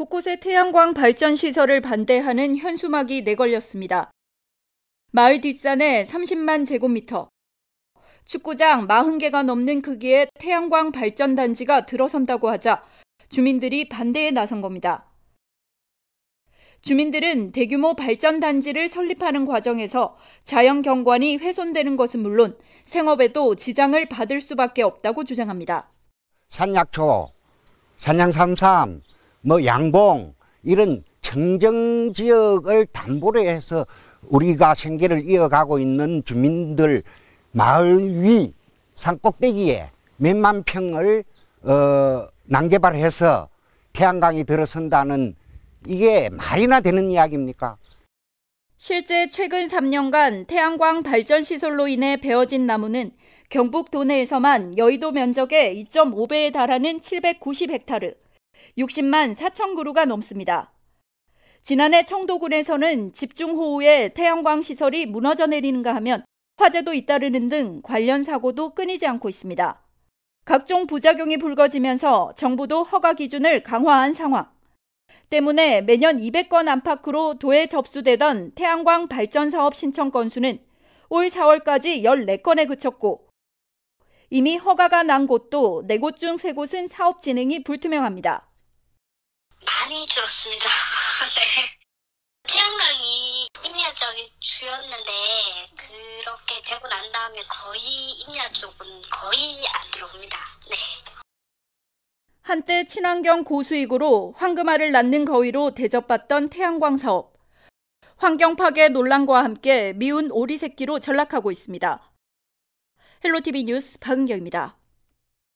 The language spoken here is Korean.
곳곳에 태양광 발전 시설을 반대하는 현수막이 내걸렸습니다. 마을 뒷산에 30만 제곱미터, 축구장 40개가 넘는 크기의 태양광 발전 단지가 들어선다고 하자 주민들이 반대에 나선 겁니다. 주민들은 대규모 발전 단지를 설립하는 과정에서 자연 경관이 훼손되는 것은 물론 생업에도 지장을 받을 수밖에 없다고 주장합니다. 산약초, 산양삼삼, 뭐 양봉 이런 청정 지역을 담보로 해서 우리가 생계를 이어가고 있는 주민들 마을 위 산꼭대기에 몇만 평을 어, 난개발해서 태양광이 들어선다는 이게 말이나 되는 이야기입니까? 실제 최근 3년간 태양광 발전 시설로 인해 베어진 나무는 경북 도내에서만 여의도 면적의 2.5배에 달하는 790헥타르, 60만 4천 그루가 넘습니다. 지난해 청도군에서는 집중호우에 태양광 시설이 무너져 내리는가 하면 화재도 잇따르는 등 관련 사고도 끊이지 않고 있습니다. 각종 부작용이 불거지면서 정부도 허가 기준을 강화한 상황. 때문에 매년 200건 안팎으로 도에 접수되던 태양광 발전 사업 신청 건수는 올 4월까지 14건에 그쳤고 이미 허가가 난 곳도 4곳 중 3곳은 사업 진행이 불투명합니다. 많이 줄었습니다. 네. 태양광이 임야 쪽이 주였는데 그렇게 되고 난 다음에 거의 임야 쪽은 거의 안 들어옵니다. 네. 한때 친환경 고수익으로 황금알을 낳는 거위로 대접받던 태양광 사업. 환경 파괴 논란과 함께 미운 오리 새끼로 전락하고 있습니다. 헬로티비 뉴스 박은경입니다.